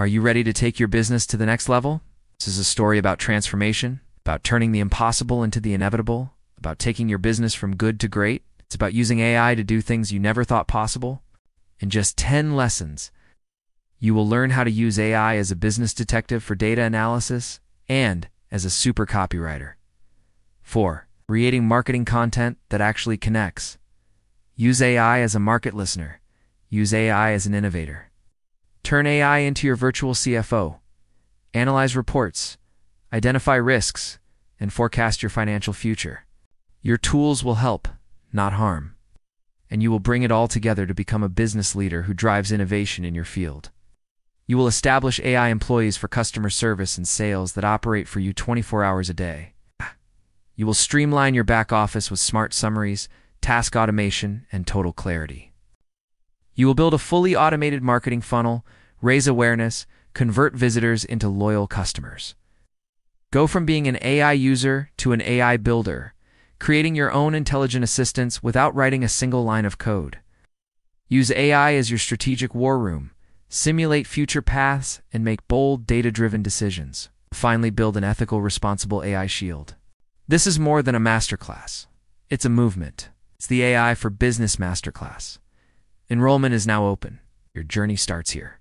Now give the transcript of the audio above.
Are you ready to take your business to the next level? This is a story about transformation, about turning the impossible into the inevitable, about taking your business from good to great. It's about using AI to do things you never thought possible. In just 10 lessons, you will learn how to use AI as a business detective for data analysis and as a super copywriter. 4. Creating marketing content that actually connects. Use AI as a market listener. Use AI as an innovator. Turn AI into your virtual CFO. Analyze reports, identify risks, and forecast your financial future. Your tools will help, not harm. And you will bring it all together to become a business leader who drives innovation in your field. You will establish AI employees for customer service and sales that operate for you 24 hours a day. You will streamline your back office with smart summaries, task automation, and total clarity. You will build a fully automated marketing funnel, raise awareness, convert visitors into loyal customers. Go from being an AI user to an AI builder, creating your own intelligent assistants without writing a single line of code. Use AI as your strategic war room, simulate future paths, and make bold, data-driven decisions. Finally, build an ethical, responsible AI shield. This is more than a masterclass. It's a movement. It's the AI for Business Masterclass. Enrollment is now open. Your journey starts here.